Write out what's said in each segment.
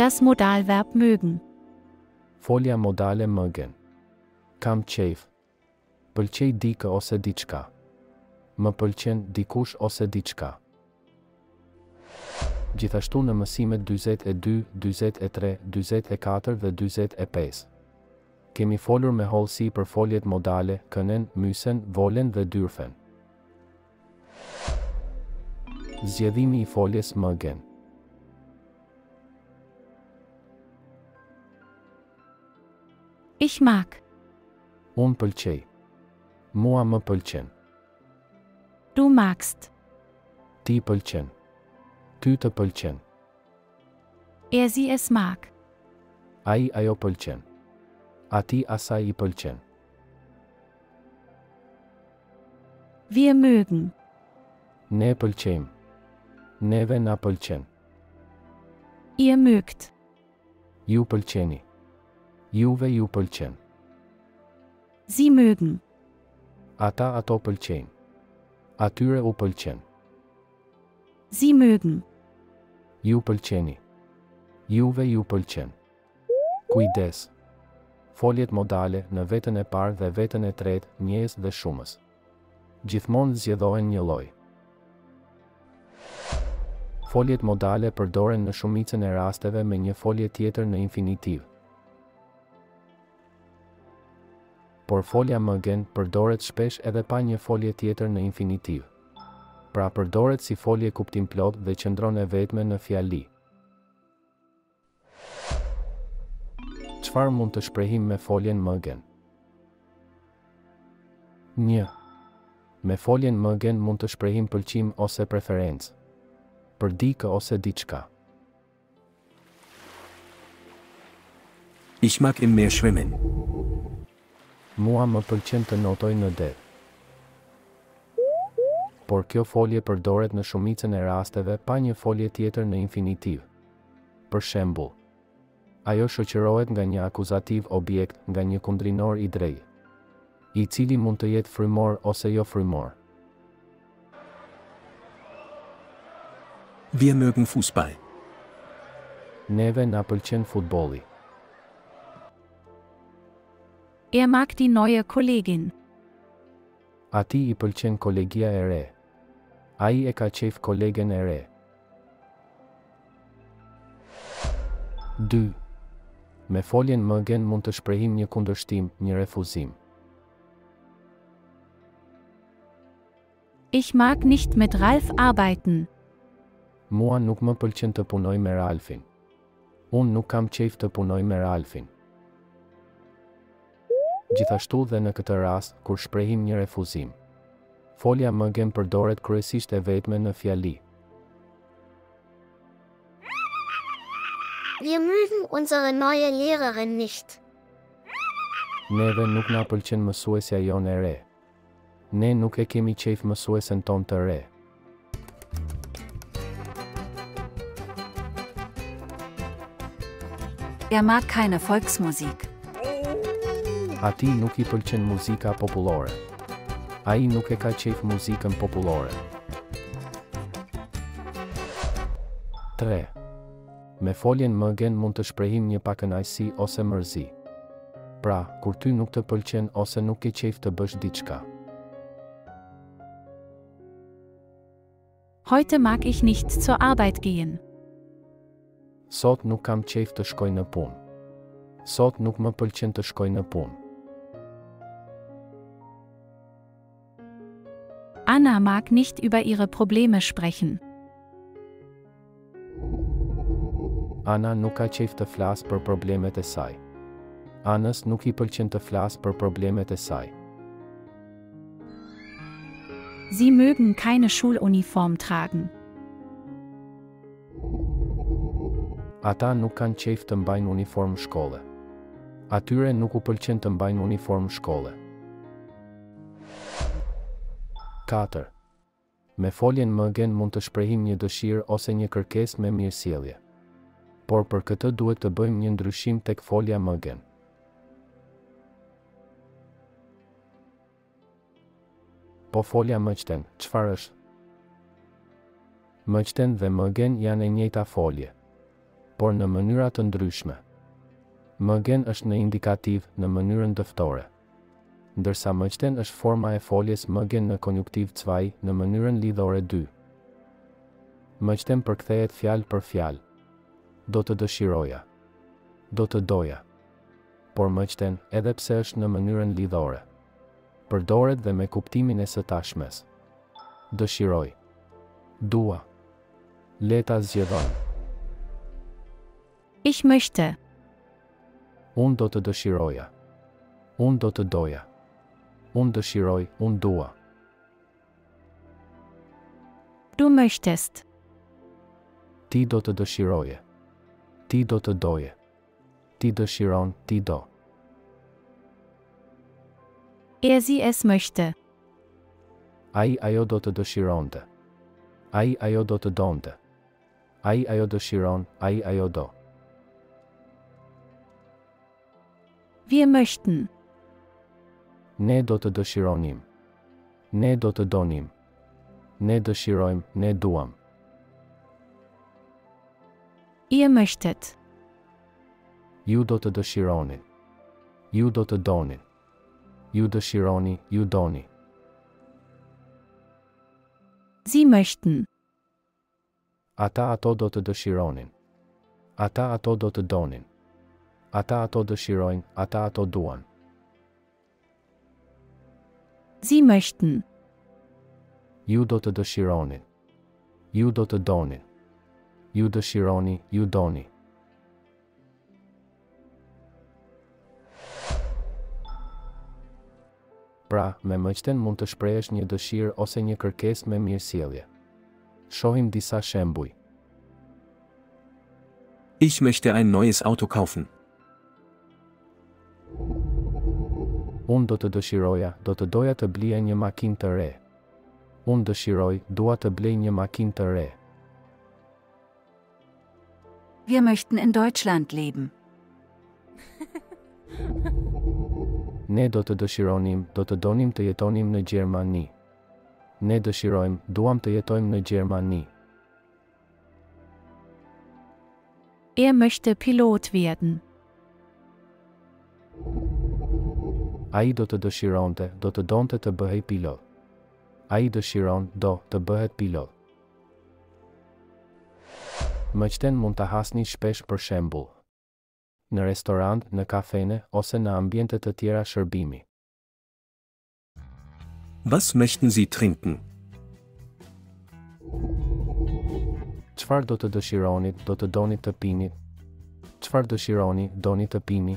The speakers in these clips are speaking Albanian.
Das Modalverb mögen. Folja modale mögen. Kam qejf. Pëlqej dikë ose diçka. Më pëlqen dikush ose diçka. Gjithashtu në mësimet 42, 43, 44 dhe 45. Kemi folur me hollësi për foljet modale, können, müssen, wollen dhe dürfen. Zgjedhimi i foljes mögen. Ich mag. Unë pëlqej. Mua më pëlqen. Du magst. Ti pëlqen. Ty të pëlqen. Er sie es mag. Ai ajo pëlqen. Atij asaj i pëlqen. Wir mögen. Ne pëlqejmë. Neve na pëlqen. Ihr mögt. Ju pëlqeni. Juve ju pëlqen. Sie mögen. Ata ato pëlqejnë. Atyre u pëlqen. Sie mögen. Ju pëlqeni. Juve ju pëlqen. Kujdes! Foljet modale në vetën e parë dhe vetën e tretë, njëjës dhe shumës. Gjithmonë zgjedhohen njëlloj. Foljet modale përdoren në shumicën e rasteve me një folje tjetër në infinitiv. Por folja mögen përdoret shpesh edhe pa një folje tjetër në infinitiv. Pra përdoret si folje kuptimplotë dhe qëndron e vetme në fjali. Çfarë mund të shprehim me foljen mëgen? 1. Me foljen mögen mund të shprehim pëlqim ose preferencë për dikë ose diçka. Ich mag im Meer schwimmen. Mua më pëlqen të notoj në det. Por kjo folje përdoret në shumicën e rasteve pa një folje tjetër në infinitiv. Për shembull, ajo shoqërohet nga një Akkusativobjekt nga një kundrinor i drejtë, i cili mund të jetë frymor ose jofrymor. Wir mögen Fußball. Neve na pëlqen futbolli. Er mag die neue Kollegin. Atij i pëlqen kolegja e re. Ai e ka qejf kolegen e re. Dy. Me foljen mögen mund të shprehim një kundërshtim, një refuzim. Ich mag nicht mit Ralf arbeiten. Mua nuk më pëlqen të punoj me Ralfin. Unë nuk kam qejf të punoj me Ralfin. Gjithashtu dhe në këtë rast, kur shprehim një refuzim. Folja mögen përdoret kryesisht e vetme në fjali. Wir mögen unsere neue Lehrerin nicht. Neve nuk na pëlqen mësuesja jonë e re. Ne nuk e kemi qejf mësuesen tonë të re. Er mag keine Volksmusik. Atij nuk i pëlqen muzika popullore. Ai nuk e ka qejf muzikën popullore. 3. Me foljen mögen mund të shprehim një pakënaqësi ose mërzi. Pra, kur ty nuk të pëlqen ose nuk ke qejf të bësh diçka. Heute mag ich nicht zur Arbeit gehen. Sot nuk kam qejf të shkoj në punë. Sot nuk më pëlqen të shkoj në punë. Anna mag nicht über ihre Probleme sprechen. Ana nuk ka qejf të flasë për problemet e saj. Anës nuk i pëlqen të flasë për problemet e saj. Sie mögen keine Schuluniform tragen. Ata nuk kanë qejf të mbajnë uniformë shkolle. Atyre nuk u pëlqen të mbajnë uniformë shkolle. Katër. Me foljen mögen mund të shprehim një dëshirë ose një kërkesë me mirësjellje. Por për këtë duhet të bëjmë një ndryshim tek folja mögen. Po folja möchten, çfarë është? Möchten dhe mögen janë e njëjta folje, por në mënyra të ndryshme. Mögen është në indikativ në mënyrën dëftore. Ndërsa möchten është forma e foljes mögen në konjunktiv zwei në mënyrën lidhore dy. Möchten përkthehet fjalë për fjalë. Do të dëshiroja. Do të doja. Por möchten, edhe pse është në mënyrën lidhore. Përdoret dhe me kuptimin e së tashmes. Dëshiroj. Dua. Le ta zgjedhojmë. Ich möchte. Unë do të dëshiroja. Unë do të doja. Unë dëshiroj, unë dua. Du möchtest. Ti do të dëshiroje. Ti do të doje. Ti dëshiron, ti do. Er sie es möchte. Ai ajo do të dëshironte. Ai ajo do të donte. Ai, ajo dëshiron, ai, ajo do. Wir möchten. Ne do të dëshironim. Ne do të donim. Ne dëshirojmë, ne duam. Ihr möchtet. Ju do të dëshironit. Ju do të donit. Ju dëshironi, ju doni. Sie möchten. Ata ato do të dëshironin. Ata ato do të donin. Ata ato dëshirojnë, ata ato duan. Sie möchten. Ju do të dëshironit. Ju do të donit. Ju dëshironi, ju doni. Pra, me möchten mund të shprehesh një dëshirë ose një kërkesë me mirësjellje. Shohim disa shembuj. Ich möchte ein neues Auto kaufen. Unë do të dëshiroja, do të doja të blija një makinë të re. Unë dëshiroj, dua të blej një makinë të re. Wir möchten in Deutschland leben. Ne do të dëshironim, do të donim të jetonim në Gjermani. Ne dëshirojmë, duam të jetojmë në Gjermani. Er möchte Pilot werden. Ai do të dëshironte, do të donte të bëhej pilot. Ai dëshiron, do, të bëhet pilot. Möchten mund ta hasni shpesh për shembull në restorant, në kafene ose në ambiente të tjera shërbimi. Was möchten Sie trinken? Çfarë do të dëshironit, do të donit të pini? Çfarë dëshironi, doni të pini?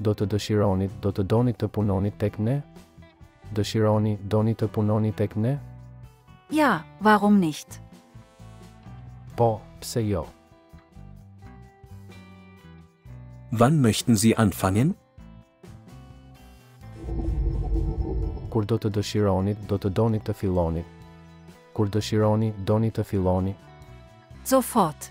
Do të dëshironit, do të donit të punonit tek ne? Dëshironi, doni të punoni tek ne? Ja, warum nicht? Po, pse jo? Wann möchten Sie anfangen? Kur do të dëshironit, do të donit të fillonit. Kur dëshironi, doni të filloni. Sofort.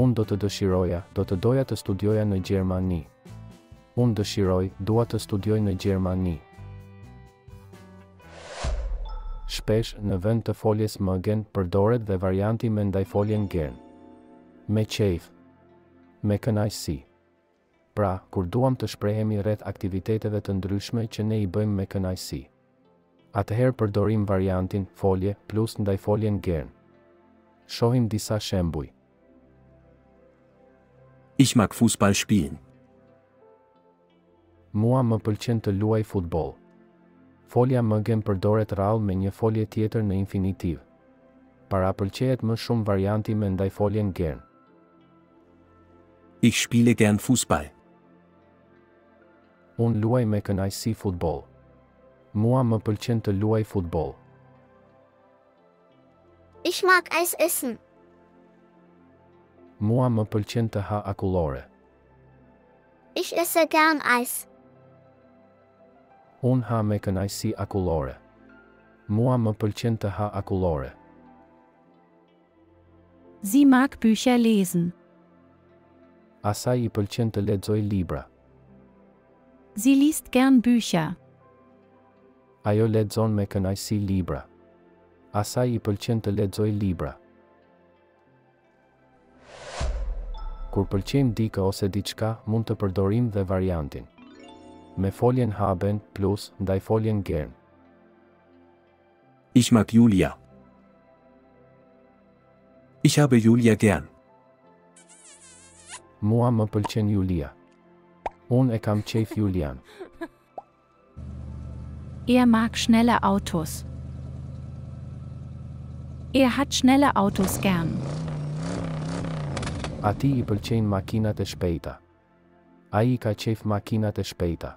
Unë do të dëshiroja, do të doja të studioja në Gjermani. Unë dëshiroj, dua të studioj në Gjermani. Shpesh, në vend të foljes mögen, përdoret dhe varianti me ndajfoljen gern. Me qejf. Me kënaqësi. Pra, kur duam të shprehemi rreth aktiviteteve të ndryshme që ne i bëjmë me kënaqësi. Atëherë përdorim variantin, folje, plus ndajfoljen gern. Shohim disa shembuj. Ich mag Fußball spielen. Mua më pëlqen të luaj futboll. Folja mögen përdoret rrallë me një folje tjetër në infinitiv. Parapëlqehet më shumë varianti me ndajfoljen gern. Ich spiele gern Fußball. Unë luaj me kënaqësi futboll. Mua më pëlqen të luaj futboll. Ich mag Eis essen. Mua më pëlqen të ha akullore. Ich esse gern Eis. Unë ha me kënaqësi akullore. Mua më pëlqen të ha akullore. Sie mag Bücher lesen. Asaj i pëlqen të lexojë libra. Sie liest gern Bücher. Ajo lexon me kënaqësi libra. Asaj i pëlqen të lexojë libra. Kur pëlqejmë dikë ose diçka, mund të përdorim dhe variantin me foljen haben, plus, ndajfoljen gern. Ich mag Julia Ich habe Julia gern Mua më pëlqen Julia Unë e kam qejf Julian Er mag schnelle Autos Er hat schnelle Autos gern Atij i pëlqejnë makinat e shpejta Ai i ka qejf makinat e shpejta